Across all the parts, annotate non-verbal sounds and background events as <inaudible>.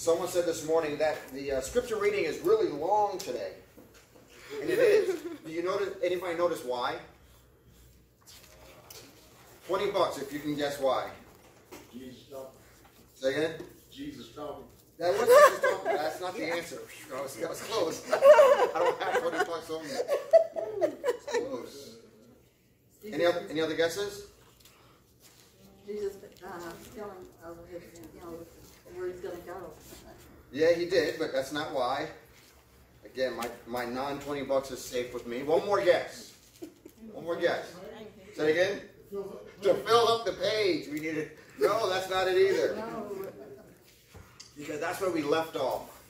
Someone said this morning that the uh, scripture reading is really long today. And it is. Do you notice, anybody notice why? 20 bucks if you can guess why. Jesus talking. Say again? Jesus talking. That wasn't just talking. That's not the answer. That was, I was close. <laughs> I don't have 20 bucks on me. It's close. Any other, any other guesses? Jesus, uh, telling of his, you know, where he's gonna go. Yeah, he did, but that's not why. Again, my, my non 20 bucks is safe with me. One more guess. One more guess. Say it again? To fill up the page. We needed. No, that's not it either. Because that's where we left off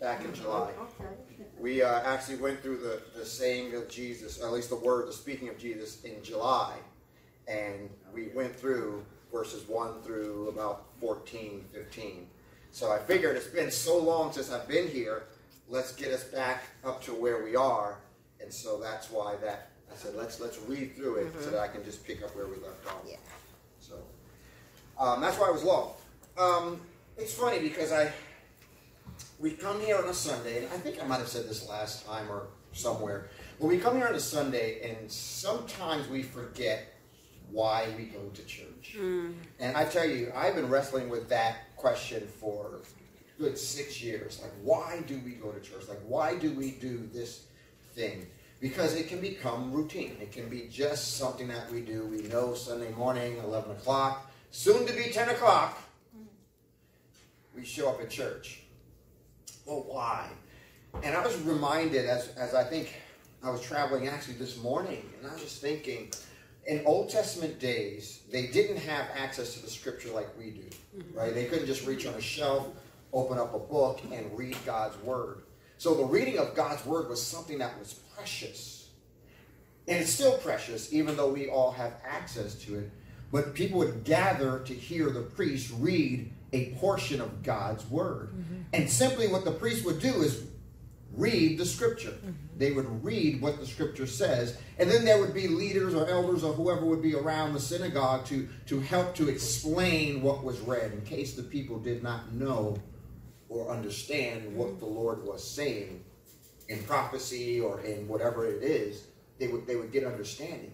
back in July. We uh, actually went through the, the saying of Jesus, at least the word, the speaking of Jesus in July. And we went through verses 1 through about 14, 15. So I figured it's been so long since I've been here, let's get us back up to where we are. And so that's why that I said let's let's read through it so that I can just pick up where we left off. Yeah. So um, that's why I was long. Um, it's funny because I we come here on a Sunday, and I think I might have said this last time or somewhere. But we come here on a Sunday, and sometimes we forget why we go to church. Mm. And I tell you, I've been wrestling with that question for good six years. Like, why do we go to church? Like, why do we do this thing? Because it can become routine. It can be just something that we do. We know Sunday morning, 11 o'clock, soon to be 10 o'clock, we show up at church. Well, why? And I was reminded as, as I think I was traveling actually this morning, and I was just thinking, in Old Testament days, they didn't have access to the scripture like we do, mm-hmm. right? They couldn't just reach on a shelf, open up a book, and read God's word. So the reading of God's word was something that was precious. And it's still precious, even though we all have access to it. But people would gather to hear the priest read a portion of God's word. Mm-hmm. And simply what the priest would do is read the scripture. Mm-hmm. They would read what the scripture says, and then there would be leaders or elders or whoever would be around the synagogue to, to help to explain what was read in case the people did not know or understand mm-hmm. what the Lord was saying in prophecy or in whatever it is. They would, they would get understanding.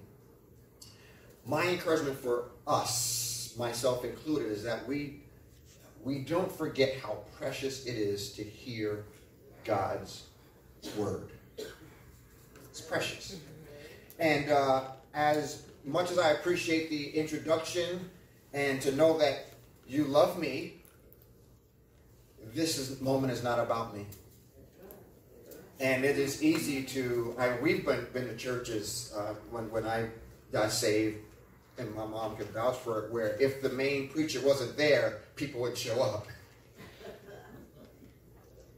My encouragement for us, myself included, is that we we don't forget how precious it is to hear God's word. It's precious. And uh, as much as I appreciate the introduction and to know that you love me, this is, moment is not about me. And it is easy to, I, we've been, been to churches uh, when, when I got saved, and my mom can vouch for it, where if the main preacher wasn't there, people would show up.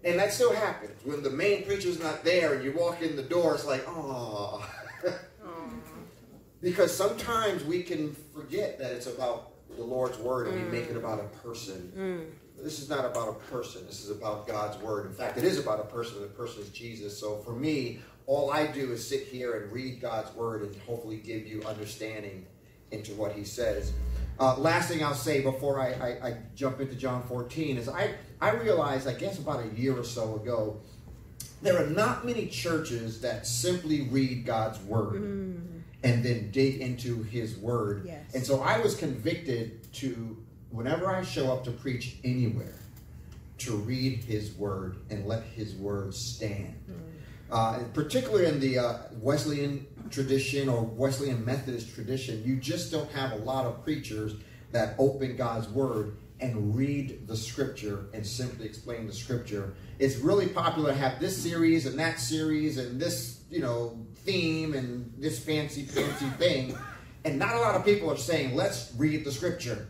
And that still happens. When the main preacher's not there and you walk in the door, it's like, oh. <laughs> because sometimes we can forget that it's about the Lord's word and we make it about a person. This is not about a person. This is about God's word. In fact, it is about a person. And the person is Jesus. So for me, all I do is sit here and read God's word and hopefully give you understanding into what he says. Uh, last thing I'll say before I, I, I jump into John 14 is I, I realized, I guess about a year or so ago, there are not many churches that simply read God's word and then dig into his word. Yes. And so I was convicted to, whenever I show up to preach anywhere, to read his word and let his word stand. Uh, and particularly in the uh, Wesleyan tradition or Wesleyan Methodist tradition, you just don't have a lot of preachers that open God's word and read the scripture and simply explain the scripture. It's really popular to have this series and that series and this, you know, theme and this fancy, fancy thing. And not a lot of people are saying, let's read the scripture.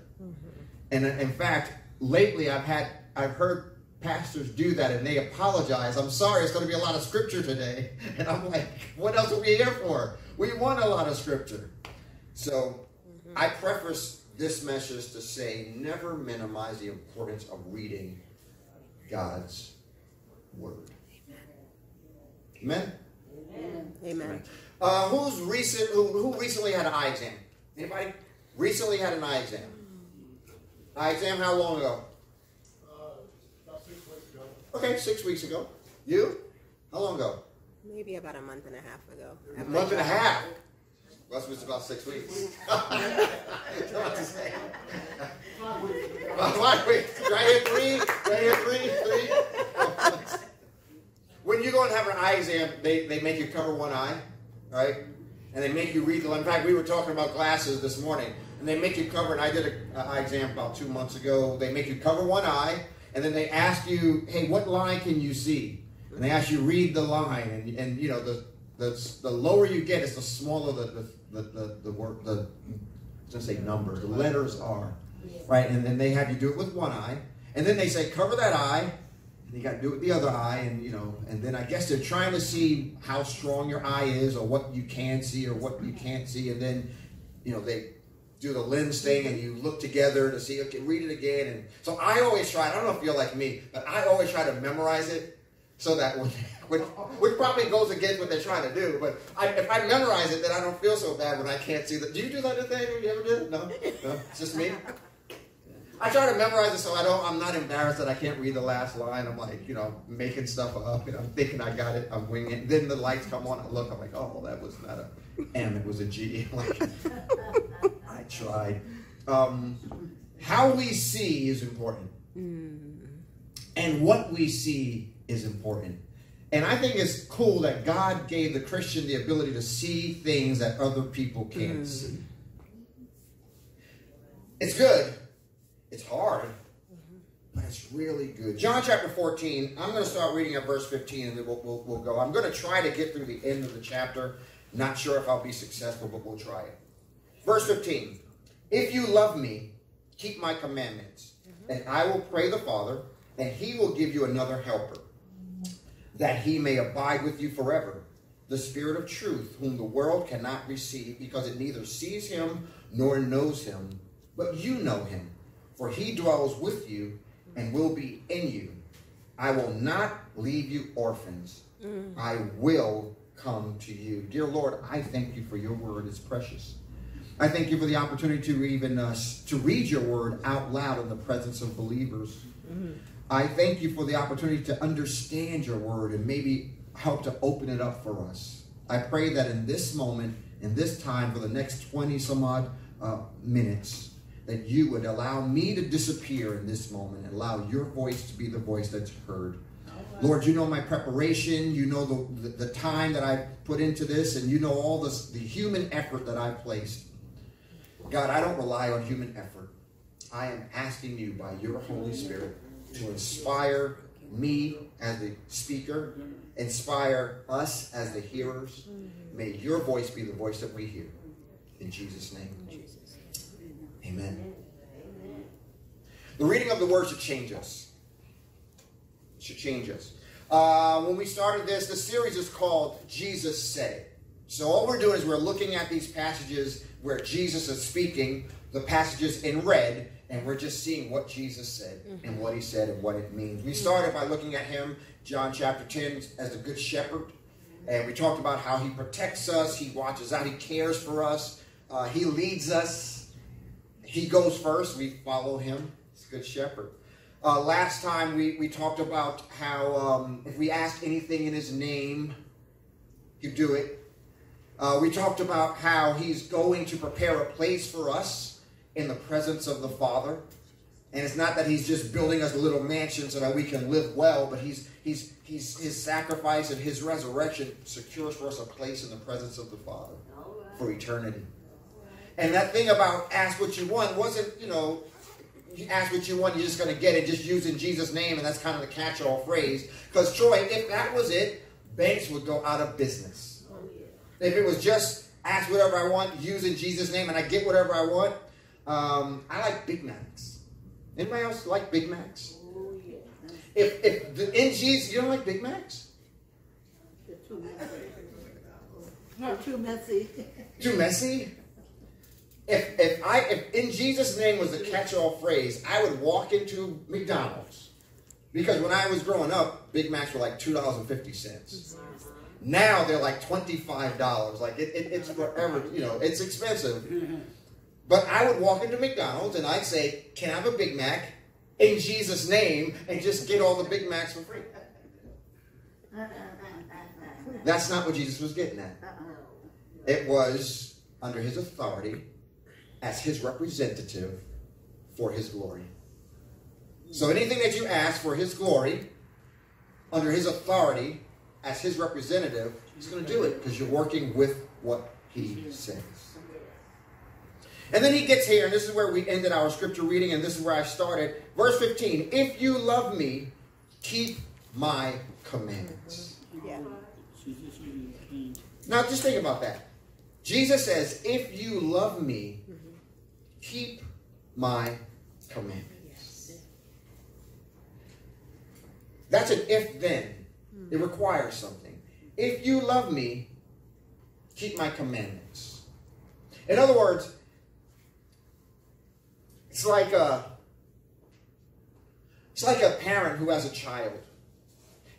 And uh, in fact, lately I've had I've heard pastors do that and they apologize. I'm sorry, it's going to be a lot of scripture today. <laughs> And I'm like, what else are we here for? We want a lot of scripture. So I preface this message to say never minimize the importance of reading God's word. Amen. Amen. Uh, who's recent? Who, who recently had an eye exam? Anybody recently had an eye exam? Eye exam? How long ago? Uh, about six Okay, six weeks ago. You? How long ago? Maybe about a month and a half ago. A month and a half. Well, that's about six weeks. What to say? Five weeks. I hear three? I hear three? Three? when you go and have an eye exam, they, they make you cover one eye, right? And they make you read the. In fact, we were talking about glasses this morning, and they make you cover. And I did an eye exam about two months ago. They make you cover one eye, and then they ask you, "Hey, what line can you see?" And they ask you read the line, and, and you know the, the the lower you get, it's the smaller the the the the, the word the just say numbers, the letters are, right? And then they have you do it with one eye, and then they say cover that eye, and you got to do it with the other eye, and you know, and then I guess they're trying to see how strong your eye is, or what you can see, or what you can't see, and then you know they do the lens thing and you look together to see okay read it again. And so i always try i don't know if you're like me but i always try to memorize it so that when, which, which probably goes against what they're trying to do but I, if i memorize it then i don't feel so bad when i can't see that do you do that thing you ever do it no no it's just me I try to memorize it so I don't. I'm not embarrassed that I can't read the last line. I'm like, you know, making stuff up, and I'm thinking I got it. I'm winging it. Then the lights come on. I look. I'm like, oh, that was not a M. It was a G. <laughs> Like, I tried. Um, how we see is important, and what we see is important. And I think it's cool that God gave the Christian the ability to see things that other people can't mm. see. It's good. It's hard, but it's really good. John chapter 14, I'm going to start reading at verse 15 and then we'll, we'll, we'll go. I'm going to try to get through the end of the chapter. Not sure if I'll be successful, but we'll try it. Verse 15 If you love me, keep my commandments, mm-hmm. and I will pray the Father, and he will give you another helper, that he may abide with you forever. The Spirit of truth, whom the world cannot receive, because it neither sees him nor knows him, but you know him for he dwells with you and will be in you. I will not leave you orphans. Mm. I will come to you. Dear Lord, I thank you for your word. It's precious. I thank you for the opportunity to even uh, to read your word out loud in the presence of believers. Mm. I thank you for the opportunity to understand your word and maybe help to open it up for us. I pray that in this moment, in this time, for the next 20 some odd uh, minutes, that you would allow me to disappear in this moment and allow your voice to be the voice that's heard. Lord, you know my preparation. You know the, the, the time that I put into this, and you know all this, the human effort that I placed. God, I don't rely on human effort. I am asking you by your Holy Spirit to inspire me as the speaker, inspire us as the hearers. May your voice be the voice that we hear. In Jesus' name. Amen. The reading of the word should change us. Should change us. Uh, when we started this, the series is called Jesus Said It. So all we're doing is we're looking at these passages where Jesus is speaking, the passages in red, and we're just seeing what Jesus said mm-hmm. and what he said and what it means. We started by looking at him, John chapter 10, as the good shepherd. And we talked about how he protects us, he watches out, he cares for us, uh, he leads us, he goes first. We follow him. He's a good shepherd. Uh, last time we, we talked about how um, if we ask anything in his name, he'd do it. Uh, we talked about how he's going to prepare a place for us in the presence of the Father. And it's not that he's just building us a little mansion so that we can live well, but he's, he's, he's, his sacrifice and his resurrection secures for us a place in the presence of the Father for eternity. And that thing about ask what you want wasn't, you know, you ask what you want, you're just going to get it, just using Jesus' name, and that's kind of the catch all phrase. Because, Troy, if that was it, banks would go out of business. Oh, if it was just ask whatever I want, using Jesus' name, and I get whatever I want, um, I like Big Macs. Anybody else like Big Macs? If, if the, Jesus, you don't like Big Macs? They're too messy. They're too messy. Too messy? if if I if in Jesus' name was the catch-all phrase, I would walk into McDonald's because when I was growing up, Big Macs were like two dollars and fifty cents. Now they're like twenty-five dollars. Like it, it, it's forever, you know, it's expensive. But I would walk into McDonald's and I'd say, "Can I have a Big Mac in Jesus' name and just get all the Big Macs for free. That's not what Jesus was getting at. It was under his authority as his representative for his glory. So anything that you ask for his glory, under his authority as his representative, he's going to do it because you're working with what he says. And then he gets here, and this is where we ended our scripture reading, and this is where I started. Verse 15 If you love me, keep my commandments. Yeah. Now, just think about that. Jesus says, If you love me, keep my commandments. That's an if then. It requires something. If you love me, keep my commandments. In other words, it's like a it's like a parent who has a child.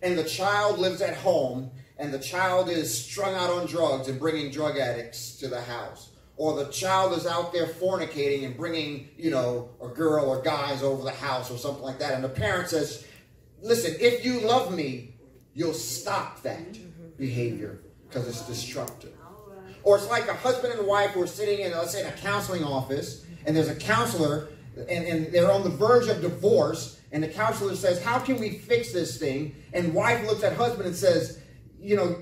And the child lives at home and the child is strung out on drugs and bringing drug addicts to the house. Or the child is out there fornicating and bringing, you know, a girl or guys over the house or something like that. And the parent says, listen, if you love me, you'll stop that behavior because it's destructive. Or it's like a husband and wife who are sitting in, let's say, in a counseling office, and there's a counselor, and, and they're on the verge of divorce, and the counselor says, How can we fix this thing? And wife looks at husband and says, You know,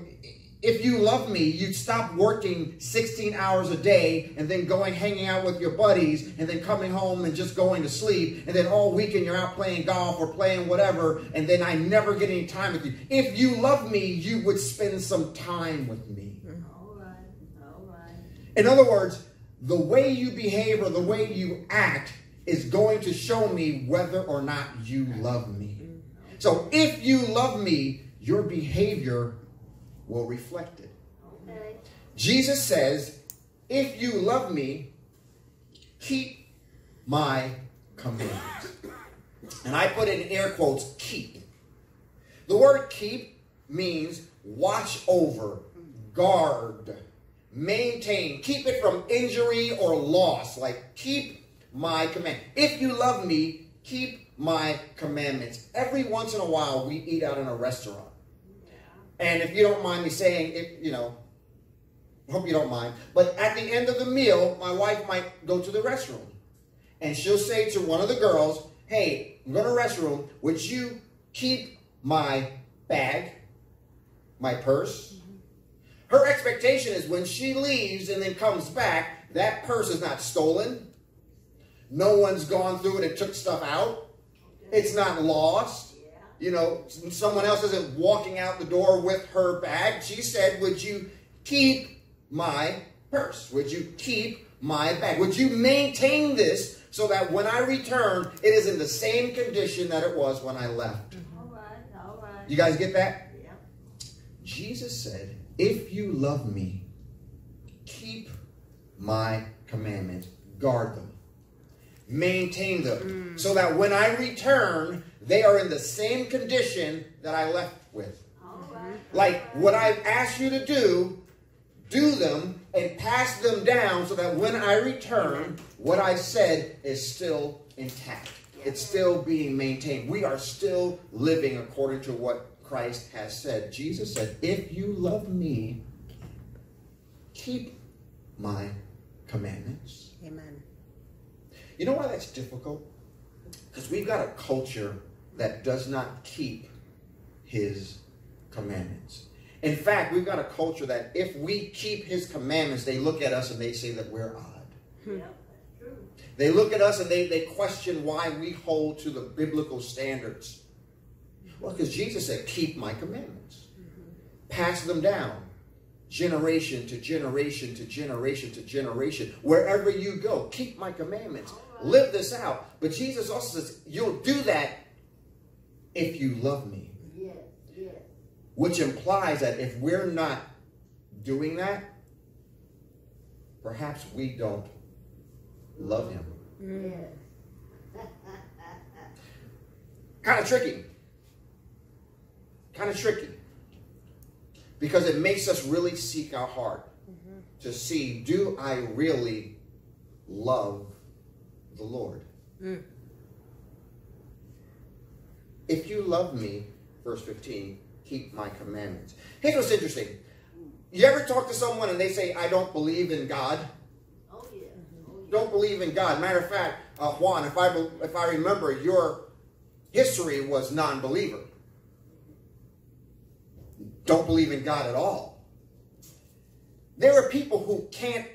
if you love me, you'd stop working 16 hours a day and then going hanging out with your buddies and then coming home and just going to sleep. And then all weekend you're out playing golf or playing whatever. And then I never get any time with you. If you love me, you would spend some time with me. Mm-hmm. All right, all right. In other words, the way you behave or the way you act is going to show me whether or not you love me. So if you love me, your behavior will reflect it. Jesus says, if you love me, keep my commandments. And I put in air quotes, keep. The word keep means watch over, guard, maintain, keep it from injury or loss. Like, keep my command. If you love me, keep my commandments. Every once in a while, we eat out in a restaurant. And if you don't mind me saying, it, you know, hope you don't mind, but at the end of the meal, my wife might go to the restroom. And she'll say to one of the girls, hey, I'm going to the restroom. Would you keep my bag, my purse? Her expectation is when she leaves and then comes back, that purse is not stolen. No one's gone through it and took stuff out. It's not lost. You know, someone else isn't walking out the door with her bag. She said, Would you keep my purse? Would you keep my bag? Would you maintain this so that when I return, it is in the same condition that it was when I left? All right, all right. You guys get that? Yeah. Jesus said, If you love me, keep my commandments, guard them, maintain them, hmm. so that when I return, they are in the same condition that I left with. Right. Like what I've asked you to do, do them and pass them down so that when I return, what I said is still intact. It's still being maintained. We are still living according to what Christ has said. Jesus said, If you love me, keep my commandments. Amen. You know why that's difficult? Because we've got a culture that does not keep his commandments. In fact, we've got a culture that if we keep his commandments, they look at us and they say that we're odd. Hmm. Yeah, that's true. They look at us and they, they question why we hold to the biblical standards. Well, because Jesus said, keep my commandments. Pass them down. Generation to generation to generation to generation. Wherever you go, keep my commandments. Live this out. But Jesus also says, you'll do that if you love me. Yes, yes. Which implies that if we're not doing that, perhaps we don't love him. Yes. Kind of tricky. Kind of tricky. Because it makes us really seek our heart mm-hmm. to see do I really love the Lord? Mm. If you love me, verse 15, keep my commandments. Here's what's interesting. You ever talk to someone and they say, I don't believe in God? Oh, yeah. Mm-hmm. Oh, yeah. Don't believe in God. Matter of fact, uh, Juan, if I, if I remember, your history was non believer. Don't believe in God at all. There are people who can't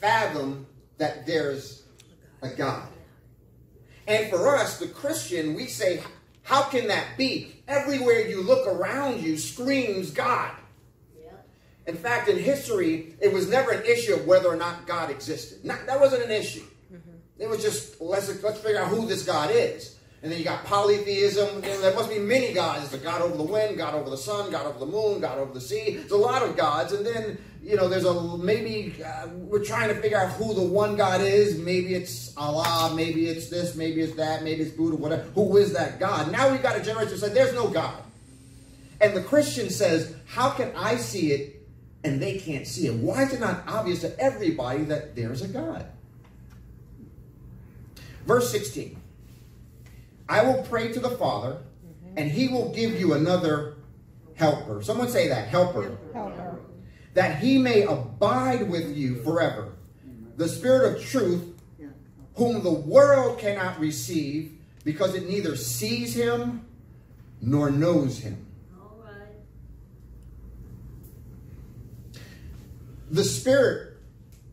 fathom that there's a God. And for us, the Christian, we say, how can that be? Everywhere you look around you screams God. Yeah. In fact, in history, it was never an issue of whether or not God existed. Not, that wasn't an issue. Mm-hmm. It was just let's let's figure out who this God is. And then you got polytheism. There must be many gods. There's a God over the wind, God over the sun, God over the moon, God over the sea. There's a lot of gods. And then you know, there's a maybe uh, we're trying to figure out who the one God is. Maybe it's Allah. Maybe it's this. Maybe it's that. Maybe it's Buddha. Whatever. Who is that God? Now we've got a generation that said there's no God. And the Christian says, How can I see it and they can't see it? Why is it not obvious to everybody that there's a God? Verse 16 I will pray to the Father, mm-hmm. and he will give you another helper. Someone say that helper. Helper. That he may abide with you forever. The Spirit of truth, whom the world cannot receive because it neither sees him nor knows him. Right. The Spirit,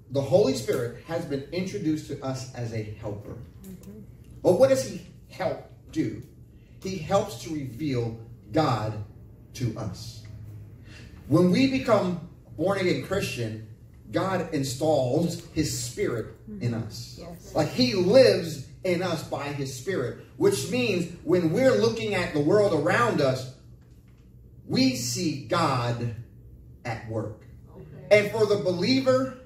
the Holy Spirit, has been introduced to us as a helper. Mm-hmm. But what does He help do? He helps to reveal God to us. When we become born again Christian, God installs His Spirit in mm-hmm. us. Yes. Like He lives in us by His Spirit, which means when we're looking at the world around us, we see God at work. Okay. And for the believer,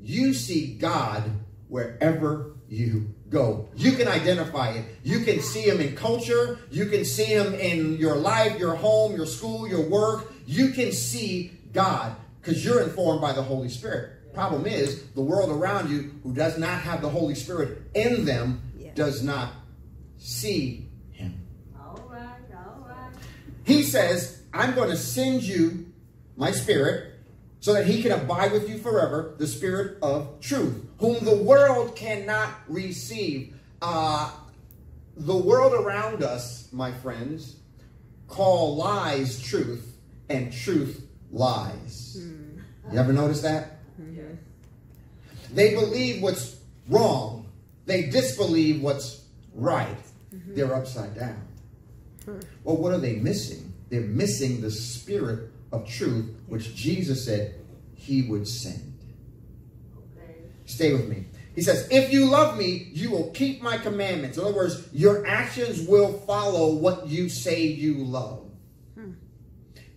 you see God wherever you go. You can identify it. You can see him in culture. You can see him in your life, your home, your school, your work. You can see God because you're informed by the Holy Spirit. Problem is, the world around you who does not have the Holy Spirit in them Yeah. does not see him. All right. All right. He says, I'm going to send you my spirit so that he can abide with you forever, the spirit of truth, whom the world cannot receive. Uh, the world around us, my friends, call lies truth and truth lies. Hmm. You ever notice that? Hmm. Yeah. They believe what's wrong. They disbelieve what's right. Mm-hmm. They're upside down. Well, what are they missing? They're missing the spirit of truth, which Jesus said he would send. Okay. Stay with me. He says, If you love me, you will keep my commandments. In other words, your actions will follow what you say you love. Hmm.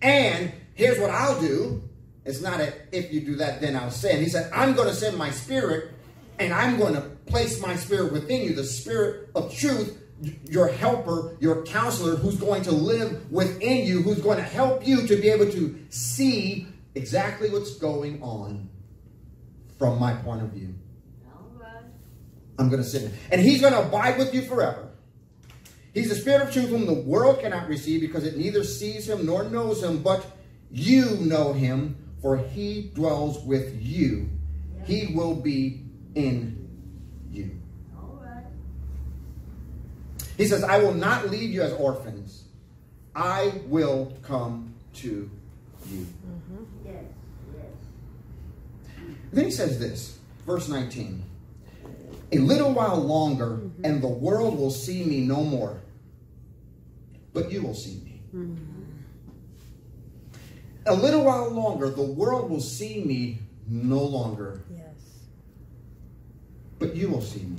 And here's what I'll do. It's not a if you do that, then I'll send. He said, I'm going to send my spirit, and I'm going to place my spirit within you, the spirit of truth, your helper, your counselor, who's going to live within you, who's going to help you to be able to see exactly what's going on from my point of view. Right. I'm going to sit him. And he's going to abide with you forever. He's the spirit of truth whom the world cannot receive because it neither sees him nor knows him, but you know him, for he dwells with you. He will be in you. He says, I will not leave you as orphans. I will come to you. Mm-hmm. Yes. Yes. Then he says this, verse 19. A little while longer, mm-hmm. and the world will see me no more. But you will see me. Mm-hmm. A little while longer, the world will see me no longer. Yes. But you will see me.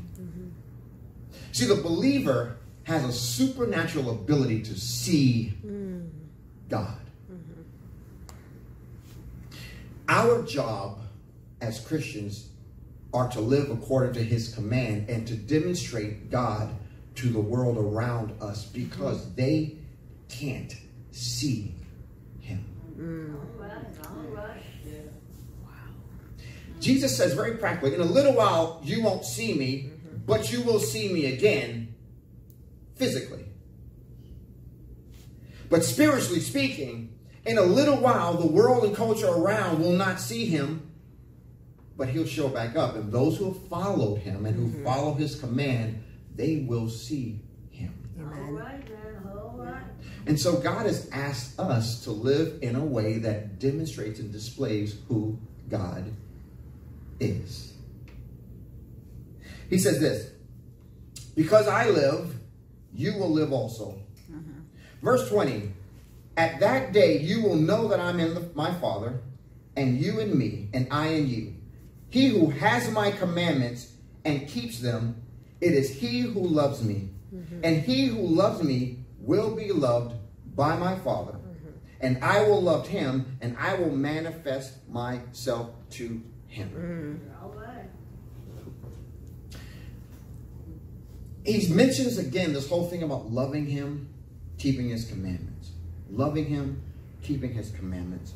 See, the believer has a supernatural ability to see God. Our job as Christians are to live according to his command and to demonstrate God to the world around us because they can't see him. Right. Jesus says very practically, in a little while you won't see me, but you will see me again physically. But spiritually speaking, in a little while, the world and culture around will not see him, but he'll show back up. And those who have followed him and who mm-hmm. follow his command, they will see him. Amen. right, man, all right. And so God has asked us to live in a way that demonstrates and displays who God is. He says this Because I live, you will live also. Mm-hmm. Verse 20 At that day you will know that I'm in the, my Father, and you in me, and I in you. He who has my commandments and keeps them, it is he who loves me. Mm-hmm. And he who loves me will be loved by my Father. Mm-hmm. And I will love him, and I will manifest myself to him. All right. He mentions again this whole thing about loving him, keeping his commandments. Loving him, keeping his commandments.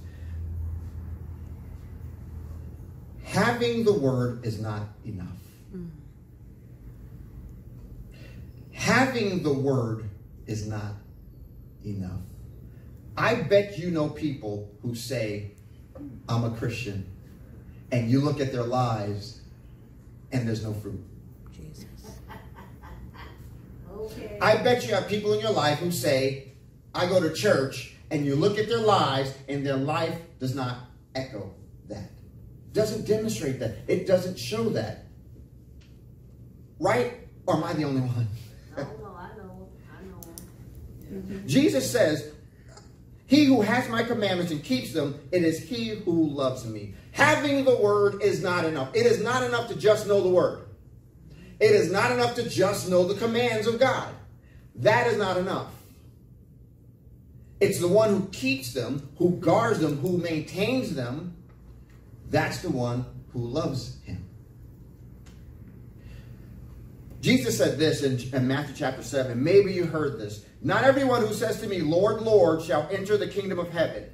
Having the word is not enough. Having the word is not enough. I bet you know people who say, I'm a Christian, and you look at their lives and there's no fruit. Okay. I bet you have people in your life who say, I go to church, and you look at their lives, and their life does not echo that. Doesn't demonstrate that. It doesn't show that. Right? Or am I the only one? No, no, I know, I know. <laughs> Jesus says, He who has my commandments and keeps them, it is he who loves me. Having the word is not enough. It is not enough to just know the word. It is not enough to just know the commands of God. That is not enough. It's the one who keeps them, who guards them, who maintains them. That's the one who loves him. Jesus said this in, in Matthew chapter 7. Maybe you heard this. Not everyone who says to me, Lord, Lord, shall enter the kingdom of heaven.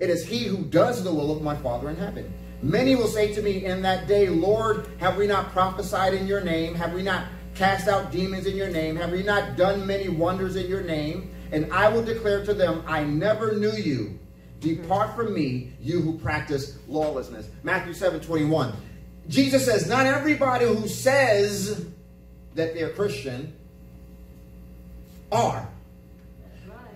It is he who does the will of my Father in heaven. Many will say to me in that day, Lord, have we not prophesied in your name? Have we not cast out demons in your name? Have we not done many wonders in your name? And I will declare to them, I never knew you. Depart from me, you who practice lawlessness. Matthew 7 21. Jesus says, Not everybody who says that they're Christian are.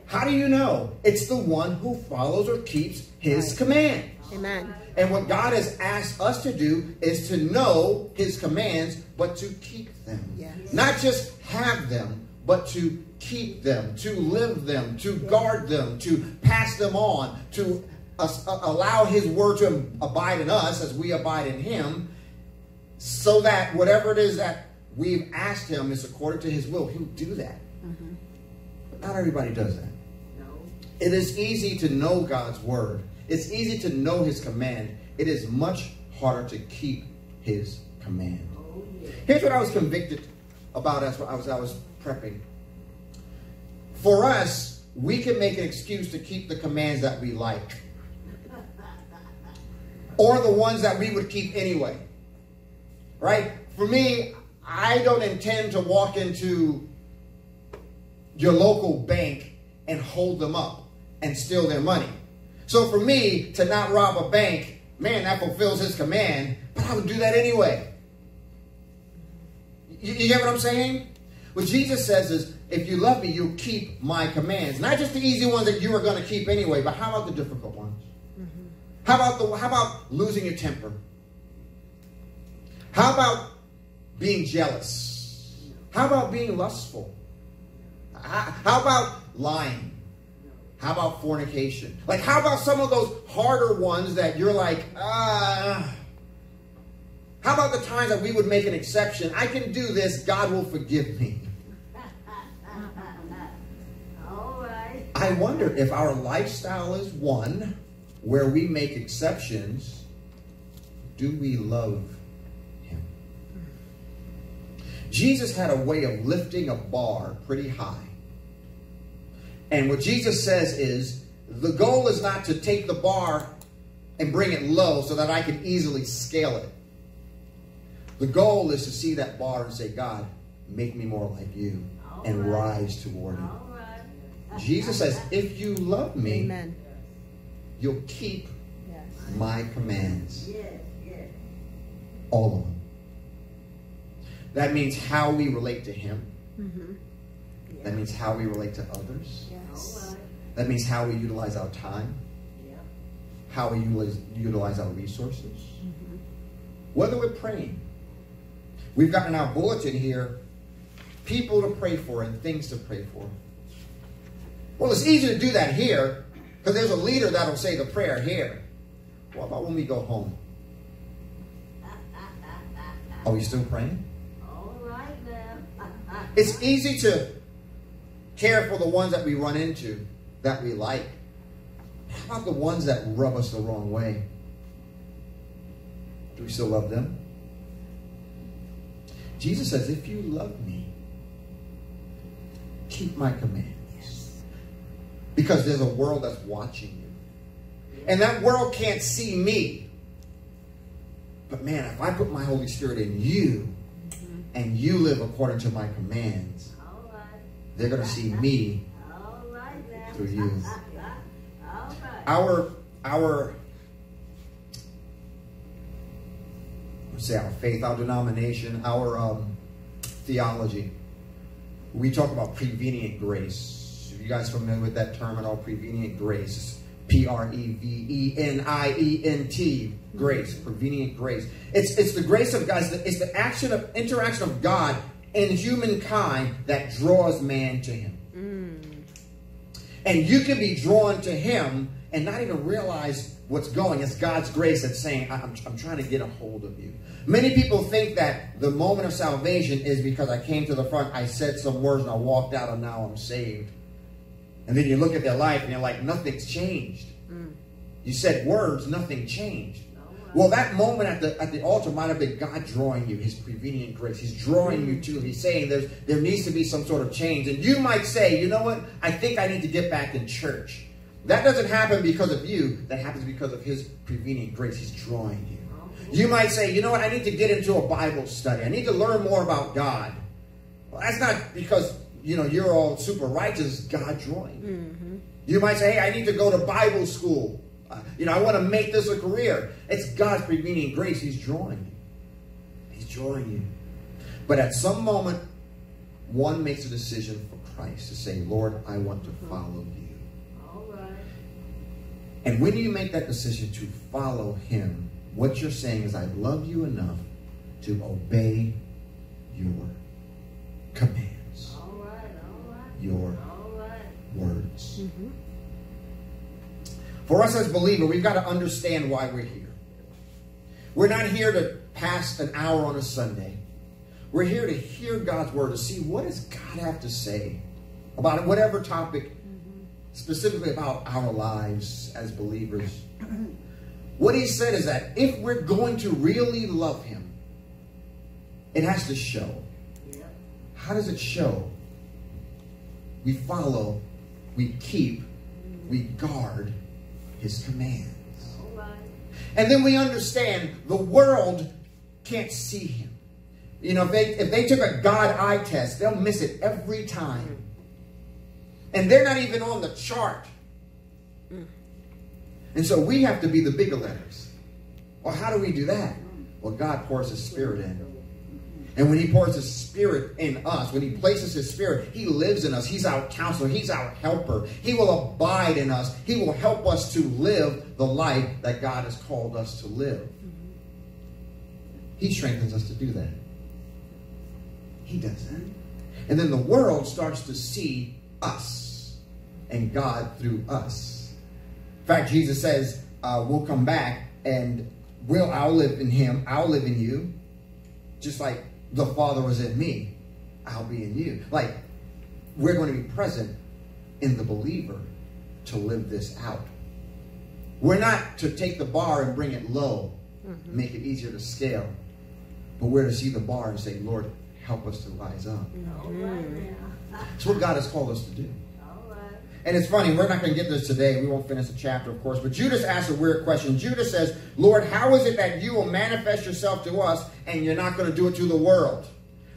How do you know? It's the one who follows or keeps his Right. command. Amen. And what God has asked us to do is to know his commands, but to keep them. Yes. Not just have them, but to keep them, to live them, to guard them, to pass them on, to allow his word to abide in us as we abide in him, so that whatever it is that we've asked him is according to his will. He'll do that. But not everybody does that. No. It is easy to know God's word. It's easy to know his command. It is much harder to keep his command. Here's what I was convicted about as I was I was prepping. For us, we can make an excuse to keep the commands that we like. Or the ones that we would keep anyway. Right? For me, I don't intend to walk into your local bank and hold them up and steal their money. So for me to not rob a bank, man, that fulfills his command, but I would do that anyway. You, you get what I'm saying? What Jesus says is, if you love me, you'll keep my commands. Not just the easy ones that you are going to keep anyway, but how about the difficult ones? Mm-hmm. How about the how about losing your temper? How about being jealous? How about being lustful? How, how about lying? How about fornication? Like, how about some of those harder ones that you're like, ah. how about the times that we would make an exception? I can do this, God will forgive me. <laughs> All right. I wonder if our lifestyle is one where we make exceptions, do we love Him? Jesus had a way of lifting a bar pretty high. And what Jesus says is the goal is not to take the bar and bring it low so that I can easily scale it. The goal is to see that bar and say, God, make me more like you and All right. rise toward it. All right. Jesus says, if you love me, Amen. you'll keep Yes. my commands. Yes, yes. All of them. That means how we relate to him. Mm-hmm. Mm-hmm. That means how we relate to others. Yes. That means how we utilize our time, Yeah. how we utilize, utilize our resources. Mm-hmm. Whether we're praying. We've got in our bulletin here people to pray for and things to pray for. Well, it's easy to do that here because there's a leader that'll say the prayer here. What about when we go home? <laughs> Are we still praying? All right now. It's easy to care for the ones that we run into that we like. How about the ones that rub us the wrong way? Do we still love them? Jesus says, if you love me, keep my commands. Because there's a world that's watching you. And that world can't see me. But man, if I put my Holy Spirit in you and you live according to my commands. They're going to see me through you. Our, our, say our faith, our denomination, our um, theology, we talk about prevenient grace. Are you guys familiar with that term at all? Prevenient grace. P R E V E N I E N T. Grace. Prevenient grace. It's, it's the grace of God. It's the, it's the action of interaction of God and humankind that draws man to him. And you can be drawn to him and not even realize what's going. It's God's grace that's saying, I'm, I'm trying to get a hold of you. Many people think that the moment of salvation is because I came to the front, I said some words, and I walked out, and now I'm saved. And then you look at their life and you're like, nothing's changed. Mm. You said words, nothing changed. Well, that moment at the at the altar might have been God drawing you, His prevenient grace. He's drawing you to. Him. He's saying there's there needs to be some sort of change, and you might say, you know what? I think I need to get back in church. That doesn't happen because of you. That happens because of His prevenient grace. He's drawing you. You might say, you know what? I need to get into a Bible study. I need to learn more about God. Well, that's not because you know you're all super righteous. God drawing you. Mm-hmm. You might say, hey, I need to go to Bible school. You know, I want to make this a career. It's God's prevenient grace. He's drawing you. He's drawing you. But at some moment, one makes a decision for Christ to say, Lord, I want to follow you. All right. And when you make that decision to follow him, what you're saying is, I love you enough to obey your commands, All right. All right. your All right. words. Mm-hmm. For us as believers, we've got to understand why we're here. We're not here to pass an hour on a Sunday. We're here to hear God's word, to see what does God have to say about whatever topic, specifically about our lives as believers. What he said is that if we're going to really love him, it has to show. How does it show? We follow, we keep, we guard his commands. Oh, and then we understand the world can't see him. You know, if they if they took a God eye test, they'll miss it every time. Mm. And they're not even on the chart. Mm. And so we have to be the bigger letters. Well, how do we do that? Well, God pours his spirit in. And when he pours his spirit in us, when he places his spirit, he lives in us. He's our counselor. He's our helper. He will abide in us. He will help us to live the life that God has called us to live. He strengthens us to do that. He does that. And then the world starts to see us and God through us. In fact, Jesus says, uh, we'll come back and we'll, I'll live in him. I'll live in you. Just like the Father was in me, I'll be in you. Like, we're going to be present in the believer to live this out. We're not to take the bar and bring it low, mm-hmm. make it easier to scale, but we're to see the bar and say, Lord, help us to rise up. All right now. Mm. It's what God has called us to do. And it's funny, we're not going to get this today. We won't finish the chapter, of course. But Judas asks a weird question. Judas says, Lord, how is it that you will manifest yourself to us and you're not going to do it to the world?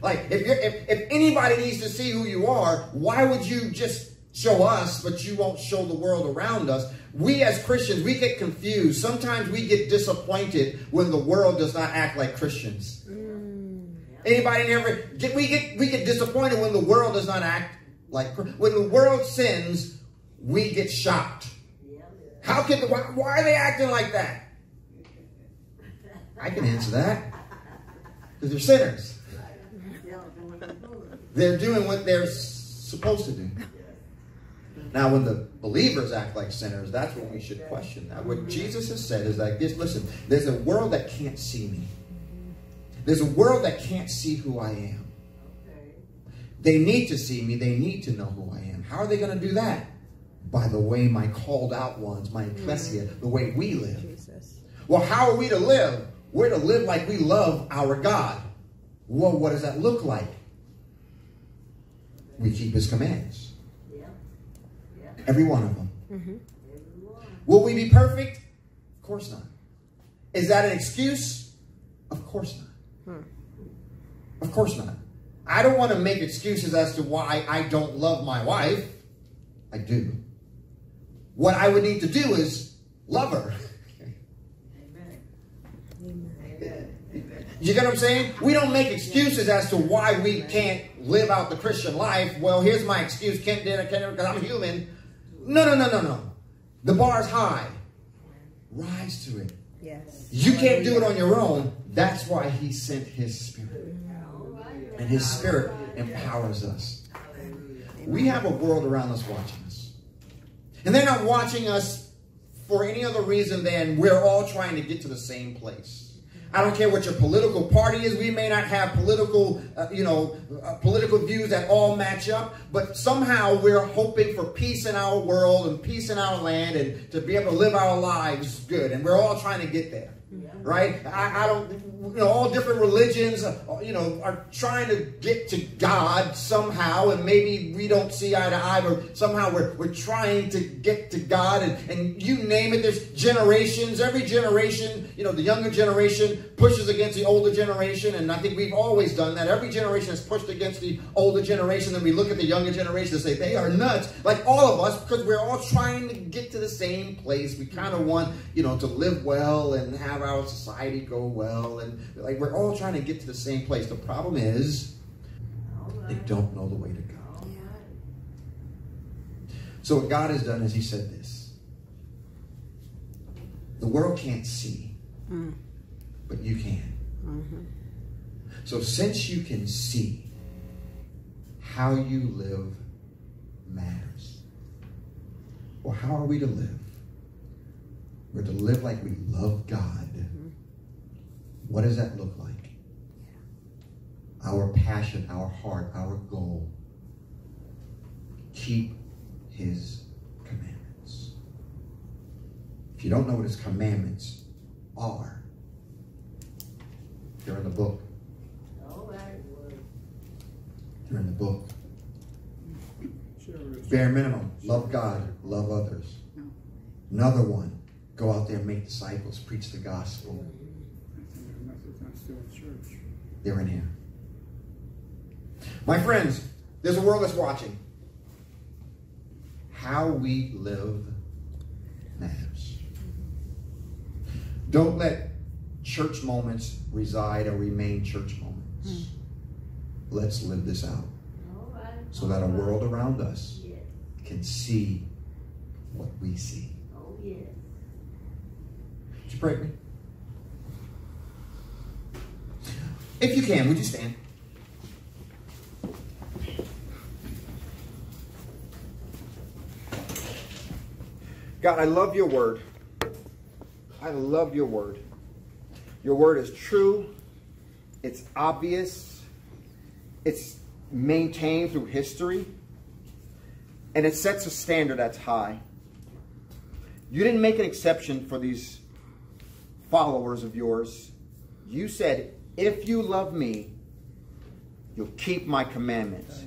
Like, if, you're, if, if anybody needs to see who you are, why would you just show us, but you won't show the world around us. We as Christians, we get confused. Sometimes we get disappointed when the world does not act like Christians. Mm. Anybody ever get we get we get disappointed when the world does not act like when the world sins, we get shocked. How can why, why are they acting like that? I can answer that. Because they're sinners. They're doing what they're supposed to do. Now, when the believers act like sinners, that's when we should question that. What Jesus has said is like this listen, there's a world that can't see me. There's a world that can't see who I am. They need to see me. They need to know who I am. How are they going to do that? By the way my called out ones, my ecclesia, mm. the way we live. Jesus. Well, how are we to live? We're to live like we love our God. Well, what does that look like? We keep his commands. Every one of them. Mm-hmm. Will we be perfect? Of course not. Is that an excuse? Of course not. Hmm. Of course not. I don't want to make excuses as to why I don't love my wife. I do. What I would need to do is love her. You get what I'm saying? We don't make excuses as to why we can't live out the Christian life. Well, here's my excuse. Can't do it because I'm human. No, no, no, no, no. The bar is high. Rise to it. Yes. You can't do it on your own. That's why he sent his spirit. And his spirit empowers us. We have a world around us watching. And they're not watching us for any other reason than we're all trying to get to the same place. I don't care what your political party is. We may not have political, uh, you know, uh, political views that all match up, but somehow we're hoping for peace in our world and peace in our land and to be able to live our lives good. And we're all trying to get there, right? I, I don't, you know, all different religions, uh, you know, are trying to get to God somehow, and maybe we don't see eye to eye, but somehow we're, we're trying to get to God, and, and you name it, there's generations, every generation, you know, the younger generation pushes against the older generation, and I think we've always done that. Every generation has pushed against the older generation, and we look at the younger generation and say, they are nuts, like all of us, because we're all trying to get to the same place. We kind of want, you know, to live well and have our society go well, and like we're all trying to get to the same place. The problem is, they don't know the way to go. So what God has done is He said this: the world can't see, mm. but you can. Mm-hmm. So since you can see, how you live matters. Well, how are we to live? We're to live like we love God. Mm-hmm. What does that look like? Our passion, our heart, our goal. Keep his commandments. If you don't know what his commandments are, they're in the book. They're in the book. Mm. Bare minimum, love God, love others. Another one, go out there and make disciples, preach the gospel. They're in here. My friends, there's a world that's watching. How we live matters. Don't let church moments reside or remain church moments. Let's live this out so that a world around us can see what we see. Oh, Would you If you can, would you stand? God, I love your word. I love your word. Your word is true. It's obvious. It's maintained through history. And it sets a standard that's high. You didn't make an exception for these followers of yours. You said, if you love me, you'll keep my commandments.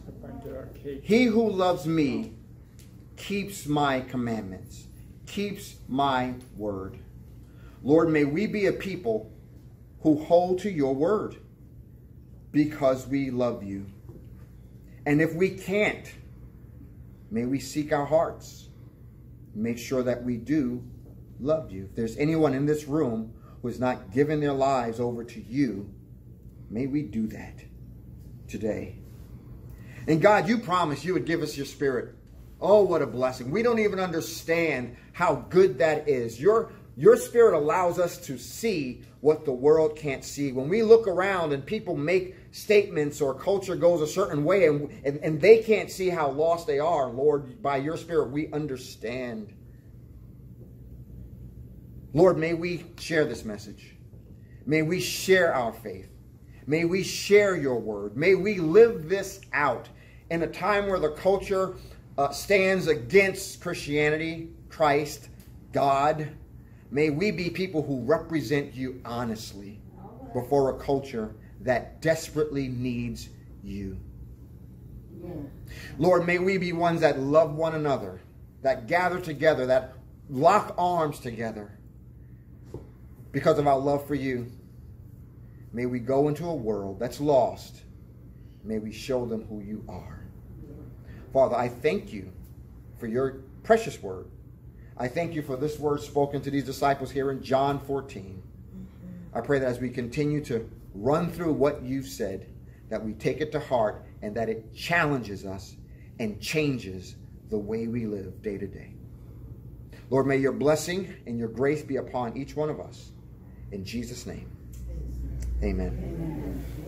He who loves me keeps my commandments, keeps my word. Lord, may we be a people who hold to your word because we love you. And if we can't, may we seek our hearts. Make sure that we do love you. If there's anyone in this room who has not given their lives over to you, may we do that today. And God, you promised you would give us your spirit. Oh, what a blessing. We don't even understand how good that is. Your, your spirit allows us to see what the world can't see. When we look around and people make statements or culture goes a certain way and, and, and they can't see how lost they are, Lord, by your spirit, we understand. Lord, may we share this message. May we share our faith. May we share your word. May we live this out in a time where the culture uh, stands against Christianity, Christ, God. May we be people who represent you honestly before a culture that desperately needs you. Lord, may we be ones that love one another, that gather together, that lock arms together because of our love for you. May we go into a world that's lost. May we show them who you are. Father, I thank you for your precious word. I thank you for this word spoken to these disciples here in John 14. I pray that as we continue to run through what you've said, that we take it to heart and that it challenges us and changes the way we live day to day. Lord, may your blessing and your grace be upon each one of us. In Jesus' name, amen. Amen.